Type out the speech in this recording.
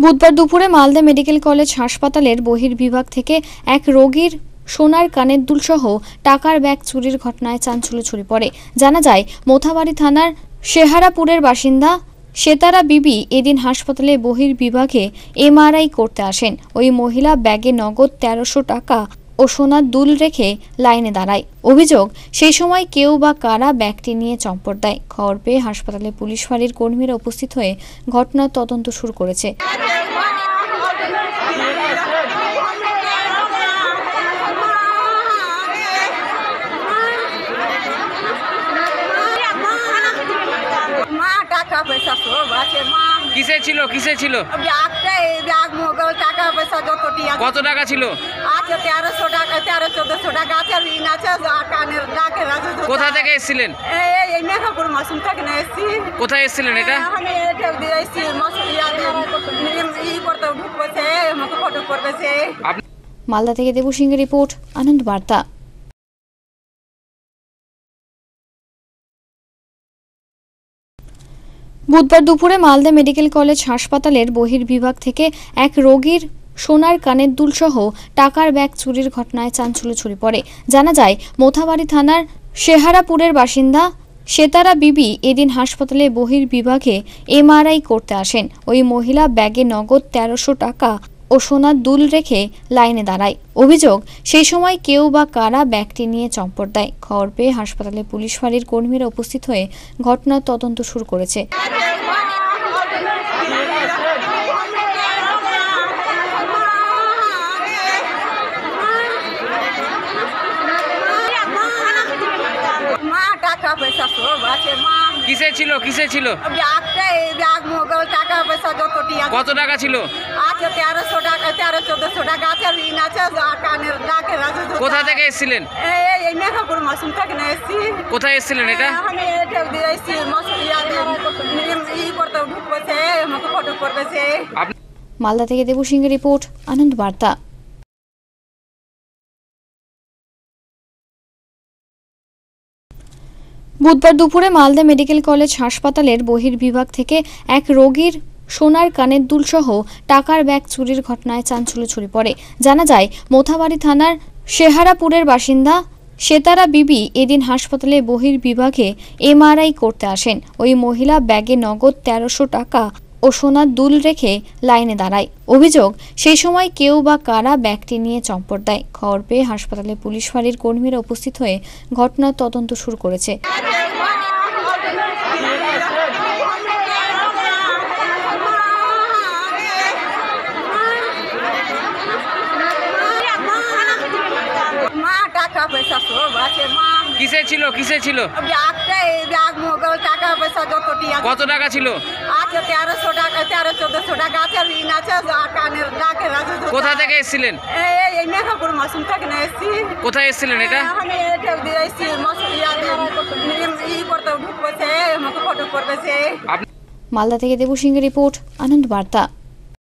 বুধবার দুপুরে Malda medical college হাসপাতালের বহির্বিভাগ থেকে এক রোগীর সোনার কানের দুলসহ টাকার ব্যাগ চুরির ঘটনায় চাঞ্চল্য ছড়িয়ে পড়ে। জানা যায়, মোথাবাড়ি থানার শেহারাপুরের বাসিন্দা সেতারা বিবি এদিন হাসপাতালে বহির্বিভাগে এমআরআই করতে আসেন। ওই মহিলা ব্যাগে নগদ তেরোশো টাকা ও সোনার দুল রেখে লাইনে দাঁড়ায়। অভিযোগ, সেই সময় কেউ বা কারা ব্যাগটি নিয়ে চম্পট দেয়। খবর পেয়ে হাসপাতালে পুলিশ ফাঁড়ির কর্মীরা উপস্থিত হয়ে ঘটনার তদন্ত শুরু করেছে মা টাকা পয়সা সব আছে মা। কিসে ছিল কিসে ছিল? ব্যাগটা এই ব্যাগ মোগল টাকা পয়সা যতটি আছে। কত টাকা ছিল? আছে তেরোশো টাকা তেরো চোদ্দশো টাকা আছে ঋণ আছে কানের ডাকের আছে কোথা থেকে এসেছিলেন? এই মেঘাপুর মাসুম থেকে না এসছি। কোথায় এসেছিলেন এটা? আমি এটা দিয়ে এসছি মাসুম ই করতে ঢুকছে আমাকে ফটো করবেছে আপ- মালদা থেকে দেবু রিপোর্ট আনন্দ বার্তা। বুধবার দুপুরে মালদা মেডিকেল কলেজ হাসপাতালের বহির্বিভাগ থেকে এক রোগীর সোনার কানের দুলসহ টাকার ব্যাগ চুরির ঘটনায় চাঞ্চল্য ছড়িয়ে পড়ে। জানা যায়, মোথাবাড়ি থানার শেহারাপুরের বাসিন্দা সেতারা বিবি এদিন হাসপাতালে বহির্বিভাগে এমআরআই করতে আসেন। ওই মহিলা ব্যাগে নগদ তেরোশো টাকা ও সোনার দুল রেখে লাইনে দাঁড়ায়। অভিযোগ, সেই সময় কেউ বা কারা ব্যাগটি নিয়ে চম্পট দেয়। খবর পেয়ে হাসপাতালে পুলিশ ফাঁড়ির কর্মীরা উপস্থিত হয়ে ঘটনার তদন্ত শুরু করেছে মা টাকা পয়সা সব আছে মা। কিসে ছিল কিসে ছিল? ব্যাগটা এই ব্যাগ মোগল টাকা পয়সা যতটি আছে কত টাকা ছিল? আছে তেরোশো টাকা তেরো চোদ্দশো টাকা আছে ঋণ আছে কানের ডাকের আছে কোথা থেকে এসেছিলেন? এই মেঘাপুর মাসুম থেকে না এসছি। কোথায় এসেছিলেন এটা? আমি এটা দিয়ে মাসুম ই করতে ঢুকছে আমাকে ফটো করবেছে মালদা থেকে দেবু সিংহের রিপোর্ট আনন্দ বার্তা। বুধবার দুপুরে মালদা মেডিকেল কলেজ হাসপাতালের বহির্বিভাগ থেকে এক রোগীর সোনার কানের দুলসহ টাকার ব্যাগ চুরির ঘটনায় চাঞ্চল্য ছড়ি পড়ে। জানা যায়, মোথাবাড়ি থানার শেহারাপুরের বাসিন্দা সেতারা বিবি এদিন হাসপাতালে বহির্বিভাগে এমআরআই করতে আসেন। ওই মহিলা ব্যাগে নগদ তেরোশো টাকা ও সোনার দুল রেখে লাইনে দাঁড়ায়। অভিযোগ সেই সময় কেউ বা কারা ব্যাগটি নিয়ে চম্পট দেয়। খবর পেয়ে হাসপাতালে পুলিশ ফাঁড়ির কর্মীরা উপস্থিত হয়ে ঘটনার তদন্ত শুরু করেছে। মা টাকা পয়সা সব আছে মা। কিসে ছিল কিসে ছিল? ব্যাগটা এই ব্যাগ মোগল টাকা পয়সা যতটি কত টাকা ছিল? আছে তেরোশো টাকা তেরো চোদ্দশো টাকা আছে ঋণ আছে আর কানের ডাকের আছে কোথা থেকে এসেছিলেন? এই মেঘাপুর মাসুম থেকে না এসছি। কোথায় এসেছিলেন এটা? আমি এটা দিয়ে এসছি মাসুম ই করতে ঢুকছে আমাকে ফটো করবেছে মালদা থেকে দেবু সিংহের রিপোর্ট আনন্দ বার্তা।